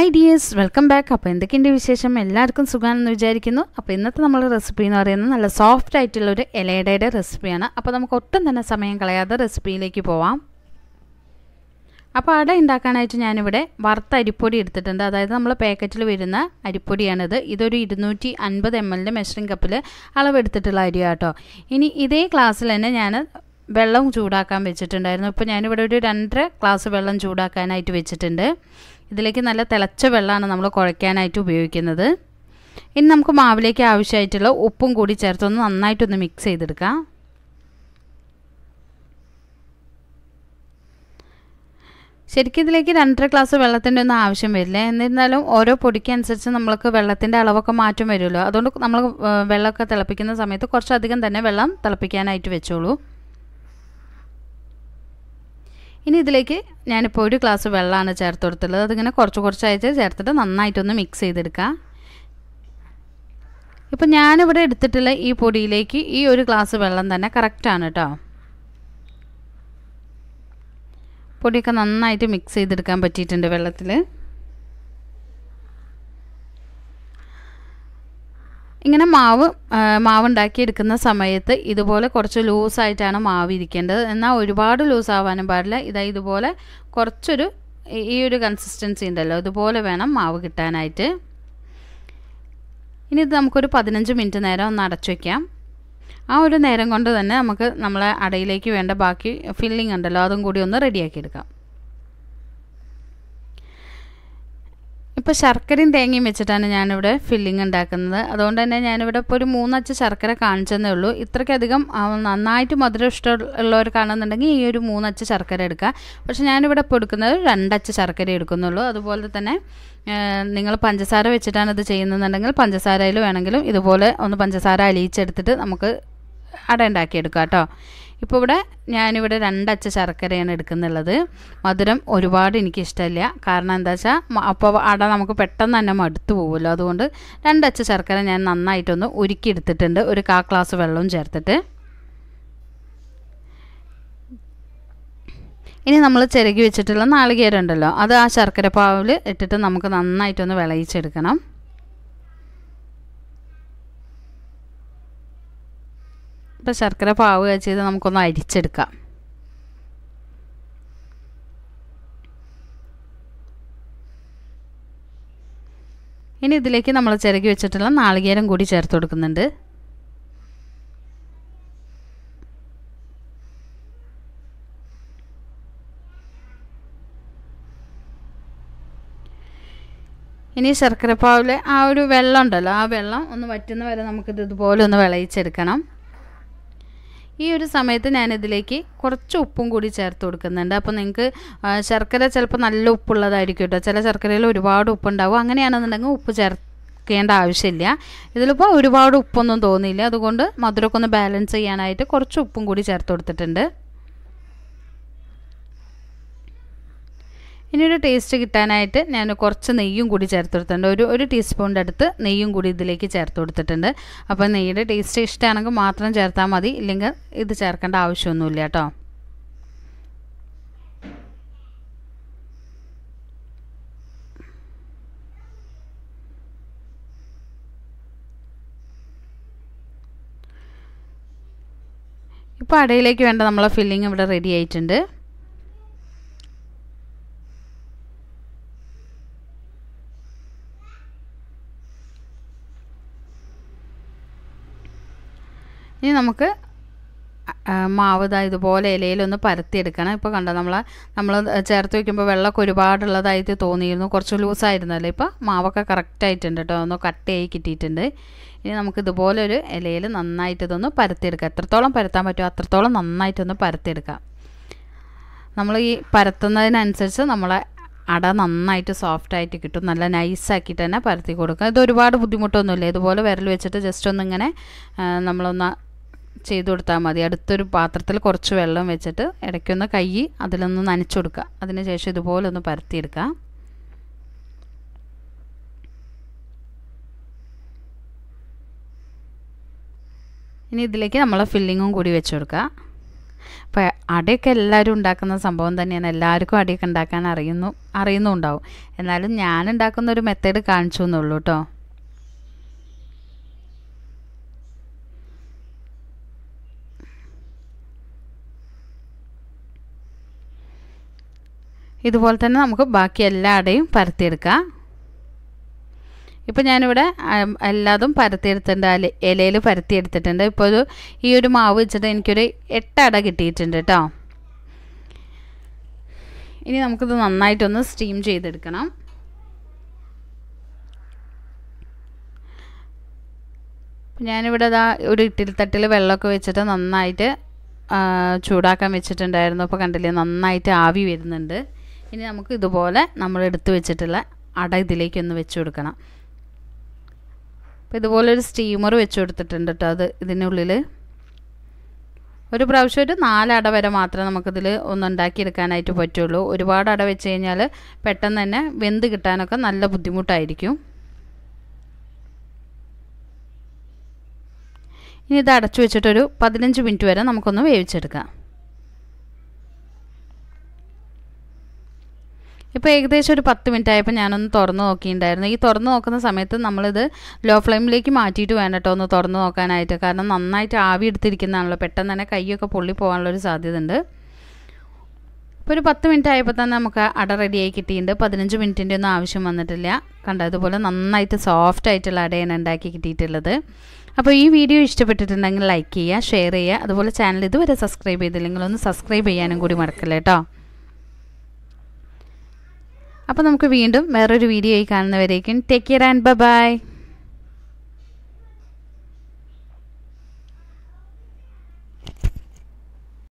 Hi dears welcome back അപ്പോൾ എന്തൊക്കെയുണ്ട് വിശേഷം? എല്ലാവർക്കും സുഖമാണെന്ന് വിചാരിക്കുന്നു. അപ്പോൾ ഇന്നത്തെ നമ്മൾ റെസിപ്പി എന്ന് പറയുന്നത് നല്ല സോഫ്റ്റ് ആയിട്ടുള്ള ഒരു ഇലയുടെ റെസിപ്പിയാണ് അപ്പോൾ നമുക്ക് ഒട്ടും തന്നെ സമയം കളയാതെ റെസിപ്പിയിലേക്ക് പോവാം. അപ്പോൾ അട ഉണ്ടാക്കാനായിട്ട് ഞാനിവിടെ വറുത്ത അരിപ്പൊടി എടുത്തിട്ടുണ്ട്. അതായത് നമ്മൾ പാക്കറ്റിൽ വരുന്ന അരിപ്പൊടിയാണിത്. ഇതൊരു ഇരുന്നൂറ്റി അൻപത് എം എല്ലിന്റെ മെഷറിംഗ് കപ്പിൽ അളവെടുത്തിട്ടുള്ള അരി കേട്ടോ ഇനി ഇതേ ക്ലാസ്സിൽ തന്നെ ഞാൻ വെള്ളം ചൂടാക്കാൻ വെച്ചിട്ടുണ്ടായിരുന്നു. ഇപ്പോൾ ഞാനിവിടെ ഒരു രണ്ടര ഗ്ലാസ് വെള്ളം ചൂടാക്കാനായിട്ട് വെച്ചിട്ടുണ്ട്. ഇതിലേക്ക് നല്ല തിളച്ച വെള്ളമാണ് നമ്മൾ കുഴയ്ക്കാനായിട്ട് ഉപയോഗിക്കുന്നത്. ഇനി നമുക്ക് മാവിലേക്ക് ആവശ്യമായിട്ടുള്ള ഉപ്പും കൂടി ചേർത്തൊന്ന് നന്നായിട്ടൊന്ന് മിക്സ് ചെയ്തെടുക്കാം. ശരിക്കും ഇതിലേക്ക് രണ്ടര ഗ്ലാസ് വെള്ളത്തിന്റെ ഒന്നും ആവശ്യം വരില്ല. എന്നിരുന്നാലും ഓരോ പൊടിക്കനുസരിച്ച് നമ്മൾക്ക് വെള്ളത്തിന്റെ അളവൊക്കെ മാറ്റം വരുമല്ലോ. അതുകൊണ്ട് നമ്മൾ വെള്ളമൊക്കെ തിളപ്പിക്കുന്ന സമയത്ത് കുറച്ചധികം തന്നെ വെള്ളം തിളപ്പിക്കാനായിട്ട് വെച്ചോളൂ. ഇനി ഇതിലേക്ക് ഞാനിപ്പോൾ ഒരു ഗ്ലാസ് വെള്ളമാണ് ചേർത്ത് കൊടുത്തുള്ളത് അതിങ്ങനെ കുറച്ച് കുറച്ചായിട്ട് ചേർത്തിട്ട് നന്നായിട്ടൊന്ന് മിക്സ് ചെയ്തെടുക്കുക. ഇപ്പം ഞാനിവിടെ എടുത്തിട്ടുള്ള ഈ പൊടിയിലേക്ക് ഈ ഒരു ഗ്ലാസ് വെള്ളം തന്നെ കറക്റ്റാണ് കേട്ടോ പൊടിയൊക്കെ നന്നായിട്ട് മിക്സ് ചെയ്തെടുക്കാൻ പറ്റിയിട്ടുണ്ട് വെള്ളത്തിൽ ഇങ്ങനെ മാവ് മാവ് എടുക്കുന്ന സമയത്ത് ഇതുപോലെ കുറച്ച് ലൂസായിട്ടാണ് മാവ് ഇരിക്കേണ്ടത്. എന്നാൽ ഒരുപാട് ലൂസ് ആവാനും പാടില്ല. ഇതാ ഇതുപോലെ കുറച്ചൊരു ഈ ഒരു കൺസിസ്റ്റൻസി ഉണ്ടല്ലോ. ഇതുപോലെ വേണം മാവ് കിട്ടാനായിട്ട്. ഇനി ഇത് നമുക്കൊരു പതിനഞ്ച് മിനിറ്റ് നേരം ഒന്ന് അടച്ചു വയ്ക്കാം ആ ഒരു നേരം കൊണ്ട് തന്നെ നമുക്ക് നമ്മളെ അടയിലേക്ക് വേണ്ട ബാക്കി ഫില്ലിംഗ് ഉണ്ടല്ലോ അതും കൂടി ഒന്ന് റെഡിയാക്കി എടുക്കാം ഇപ്പോൾ ശർക്കരയും തേങ്ങയും വെച്ചിട്ടാണ് ഞാനിവിടെ ഫില്ലിംഗ് ഉണ്ടാക്കുന്നത്. അതുകൊണ്ട് തന്നെ ഞാനിവിടെ ഇപ്പോൾ ഒരു മൂന്നച്ച് ശർക്കര കാണിച്ചെന്നേ ഉള്ളൂ. ഇത്രയ്ക്കധികം നന്നായിട്ട് മധുരം ഇഷ്ടമുള്ളവർക്കാണെന്നുണ്ടെങ്കിൽ ഈ ഒരു മൂന്നച്ച് ശർക്കര എടുക്കുക. പക്ഷേ ഞാനിവിടെ ഇപ്പോൾ എടുക്കുന്നത് രണ്ടച്ച് ശർക്കര എടുക്കുന്നുള്ളൂ. അതുപോലെ തന്നെ നിങ്ങൾ പഞ്ചസാര വെച്ചിട്ടാണ് ഇത് ചെയ്യുന്നതെന്നുണ്ടെങ്കിൽ പഞ്ചസാരയിൽ വേണമെങ്കിലും ഇതുപോലെ ഒന്ന് പഞ്ചസാര അലിയിച്ചെടുത്തിട്ട് നമുക്ക് അട ഉണ്ടാക്കിയെടുക്കാം കേട്ടോ. ഇപ്പോൾ ഇവിടെ ഞാനിവിടെ രണ്ടച്ച ശർക്കരയാണ് എടുക്കുന്നുള്ളത്. മധുരം ഒരുപാട് എനിക്കിഷ്ടമില്ല. കാരണം എന്താ വെച്ചാൽ അപ്പോൾ അട നമുക്ക് പെട്ടെന്ന് തന്നെ മടുത്തു പോകുമല്ലോ. അതുകൊണ്ട് രണ്ടച്ച ശർക്കര ഞാൻ നന്നായിട്ടൊന്ന് ഉരുക്കി എടുത്തിട്ടുണ്ട് ഒരു കാ ഗ്ലാസ് വെള്ളവും ചേർത്തിട്ട്. ഇനി നമ്മൾ ചിരകി വെച്ചിട്ടുള്ള നാളികേരം ഉണ്ടല്ലോ അത് ആ ശർക്കര പാവിൽ ഇട്ടിട്ട് നമുക്ക് നന്നായിട്ടൊന്ന് വിളയിച്ചെടുക്കണം. ഇപ്പോൾ ശർക്കര പാവ് കഴിച്ചത് നമുക്കൊന്ന് അരിച്ചെടുക്കാം. ഇനി ഇതിലേക്ക് നമ്മൾ ചിരകി വെച്ചിട്ടുള്ള നാളികേരം കൂടി ചേർത്ത് കൊടുക്കുന്നുണ്ട്. ഇനി ശർക്കരപ്പാവിലെ ആ ഒരു വെള്ളം ഉണ്ടല്ലോ ആ വെള്ളം ഒന്ന് വറ്റുന്ന വരെ നമുക്കിത് ഇതുപോലെ ഒന്ന് വിളയിച്ചെടുക്കണം. ഈ ഒരു സമയത്ത് ഞാനിതിലേക്ക് കുറച്ച് ഉപ്പും കൂടി ചേർത്ത് കൊടുക്കുന്നുണ്ട്. അപ്പോൾ നിങ്ങൾക്ക് ശർക്കര ചിലപ്പോൾ നല്ല ഉപ്പുള്ളതായിരിക്കും കേട്ടോ ചില ശർക്കരയിൽ ഒരുപാട് ഉപ്പുണ്ടാവും. അങ്ങനെയാണെന്നുണ്ടെങ്കിൽ ഉപ്പ് ചേർക്കേണ്ട ആവശ്യമില്ല. ഇതിലിപ്പോൾ ഒരുപാട് ഉപ്പൊന്നും തോന്നിയില്ല. അതുകൊണ്ട് മധുരമൊക്കെ ഒന്ന് ബാലൻസ് ചെയ്യാനായിട്ട് കുറച്ച് ഉപ്പും കൂടി ചേർത്ത് കൊടുത്തിട്ടുണ്ട്. ഇനി ഒരു ടേസ്റ്റ് കിട്ടാനായിട്ട് ഞാൻ കുറച്ച് നെയ്യും കൂടി ചേർത്ത് കൊടുത്തിട്ടുണ്ട്. ഒരു ഒരു ടീസ്പൂണിന്റെ അടുത്ത് നെയ്യും കൂടി ഇതിലേക്ക് ചേർത്ത് കൊടുത്തിട്ടുണ്ട്. അപ്പോൾ നെയ്യുടെ ടേസ്റ്റ് ഇഷ്ടമാണെങ്കിൽ മാത്രം ചേർത്താൽ മതി. ഇല്ലെങ്കിൽ ഇത് ചേർക്കേണ്ട ആവശ്യമൊന്നുമില്ല കേട്ടോ. ഇപ്പോൾ അടയിലേക്ക് വേണ്ട നമ്മളെ ഫില്ലിങ് ഇവിടെ റെഡി ആയിട്ടുണ്ട്. ഇനി നമുക്ക് മാവ് ഇതാ ഇതുപോലെ ഇലയിലൊന്ന് പരത്തിയെടുക്കണം. ഇപ്പോൾ കണ്ടോ നമ്മൾ നമ്മൾ ചേർത്ത് വയ്ക്കുമ്പോൾ വെള്ളമൊക്കെ ഒരുപാടുള്ളതായിട്ട് തോന്നിയിരുന്നു. കുറച്ച് ലൂസായിരുന്നല്ലോ ഇപ്പോൾ മാവൊക്കെ കറക്റ്റായിട്ടുണ്ട് കേട്ടോ ഒന്ന് കട്ടയായി കിട്ടിയിട്ടുണ്ട്. ഇനി നമുക്ക് ഇതുപോലെ ഒരു ഇലയിൽ നന്നായിട്ട് ഇതൊന്ന് പരത്തിയെടുക്കാം. എത്രത്തോളം പരത്താൻ പറ്റുമോ അത്രത്തോളം നന്നായിട്ടൊന്ന് പരത്തിയെടുക്കാം. നമ്മൾ ഈ പരത്തുന്നതിനനുസരിച്ച് നമ്മളെ അട നന്നായിട്ട് സോഫ്റ്റ് ആയിട്ട് കിട്ടും. നല്ല നൈസാക്കിയിട്ട് തന്നെ പരത്തി കൊടുക്കുക ഇത് ഒരുപാട് ബുദ്ധിമുട്ടൊന്നുമില്ല. ഇതുപോലെ വിരൽ വെച്ചിട്ട് ജസ്റ്റ് ഒന്നിങ്ങനെ നമ്മളൊന്ന് ചെയ്ത് കൊടുത്താൽ മതി. അടുത്തൊരു പാത്രത്തിൽ കുറച്ച് വെള്ളം വെച്ചിട്ട് ഇടയ്ക്കൊന്ന് കൈ അതിലൊന്ന് നനച്ചു കൊടുക്കുക. അതിന് ശേഷം ഇതുപോലെ ഒന്ന് പരത്തിയെടുക്കുക. ഇനി ഇതിലേക്ക് നമ്മൾ ഫില്ലിങ്ങും കൂടി വെച്ച് കൊടുക്കുക. അപ്പോൾ അടയൊക്കെ എല്ലാവരും ഉണ്ടാക്കുന്ന സംഭവം തന്നെയാണ്. എല്ലാവർക്കും അടയൊക്കെ ഉണ്ടാക്കാൻ അറിയുന്നു അറിയുന്നുണ്ടാവും. എന്നാലും ഞാൻ ഉണ്ടാക്കുന്ന ഒരു മെത്തേഡ് കാണിച്ചു എന്നുള്ളൂ കേട്ടോ. ഇതുപോലെ തന്നെ നമുക്ക് ബാക്കി എല്ലാടെയും പരത്തിയെടുക്കാം. ഇപ്പോൾ ഞാനിവിടെ എല്ലാതും പരത്തിയെടുത്തിട്ടുണ്ട്. ഇലയിൽ പരത്തിയെടുത്തിട്ടുണ്ട്. ഇപ്പോൾ ഒരു ഈ ഒരു മാവ് വെച്ചിട്ട് എനിക്കൊരു എട്ടട കിട്ടിയിട്ടുണ്ട് കേട്ടോ. ഇനി നമുക്കിത് നന്നായിട്ടൊന്ന് സ്റ്റീം ചെയ്തെടുക്കണം. ഞാനിവിടെ ഇതാ ഒരു ഇട്ടിൽത്തട്ടിൽ വെള്ളമൊക്കെ വെച്ചിട്ട് നന്നായിട്ട് ചൂടാക്കാൻ വെച്ചിട്ടുണ്ടായിരുന്നു. അപ്പോൾ കണ്ടില്ലേ നന്നായിട്ട് ആവി വരുന്നുണ്ട്. ഇനി നമുക്ക് ഇതുപോലെ നമ്മൾ എടുത്തു വെച്ചിട്ടുള്ള അട ഇതിലേക്കൊന്ന് വെച്ച് കൊടുക്കണം. അപ്പോൾ ഇതുപോലെ ഒരു സ്റ്റീമർ വെച്ച് കൊടുത്തിട്ടുണ്ട് കേട്ടോ അത് ഇതിനുള്ളിൽ ഒരു പ്രാവശ്യം ഒരു നാലട വരെ മാത്രമേ നമുക്കിതിൽ ഒന്ന് ഉണ്ടാക്കിയെടുക്കാനായിട്ട് പറ്റുള്ളൂ. ഒരുപാട് അട വെച്ച് കഴിഞ്ഞാൽ പെട്ടെന്ന് തന്നെ വെന്ത് കിട്ടാനൊക്കെ നല്ല ബുദ്ധിമുട്ടായിരിക്കും. ഇനി ഇത് അടച്ചു വെച്ചിട്ടൊരു പതിനഞ്ച് മിനിറ്റ് വരെ നമുക്കൊന്ന് വേവിച്ചെടുക്കാം. ഇപ്പോൾ ഏകദേശം ഒരു പത്ത് മിനിറ്റ് ആയപ്പോൾ ഞാനൊന്ന് തുറന്ന് നോക്കിയിട്ടുണ്ടായിരുന്നു ഈ തുറന്ന് നോക്കുന്ന സമയത്ത് നമ്മളിത് ലോ ഫ്ലെയിമിലേക്ക് മാറ്റിയിട്ട് വേണം കേട്ടോ ഒന്ന് തുറന്ന് നോക്കാനായിട്ട്. കാരണം നന്നായിട്ട് ആവി എടുത്തിരിക്കുന്നതാണല്ലോ. പെട്ടെന്ന് തന്നെ കൈയൊക്കെ പൊള്ളി പോകാനുള്ളൊരു സാധ്യത ഉണ്ട് ഇപ്പോൾ ഒരു പത്ത് മിനിറ്റ് ആയപ്പോൾ തന്നെ നമുക്ക് അട റെഡിയായി കിട്ടിയിട്ടുണ്ട്. പതിനഞ്ച് മിനിറ്റിന്റെ ഒന്നും ആവശ്യം വന്നിട്ടില്ല. കണ്ട അതുപോലെ നന്നായിട്ട് സോഫ്റ്റ് ആയിട്ടുള്ള അടയാണ് ഉണ്ടാക്കി കിട്ടിയിട്ടുള്ളത്. അപ്പോൾ ഈ വീഡിയോ ഇഷ്ടപ്പെട്ടിട്ടുണ്ടെങ്കിൽ ലൈക്ക് ചെയ്യുക ഷെയർ ചെയ്യുക. അതുപോലെ ചാനൽ ഇതുവരെ സബ്സ്ക്രൈബ് ചെയ്തില്ലെങ്കിൽ ഒന്ന് സബ്സ്ക്രൈബ് ചെയ്യാനും കൂടി മറക്കല്ലേ കേട്ടോ അപ്പോൾ നമുക്ക് വീണ്ടും വേറൊരു വീഡിയോ ആയി കാണുന്നവരേക്കും ടേക്ക് കെയർ ആൻഡ് ബൈ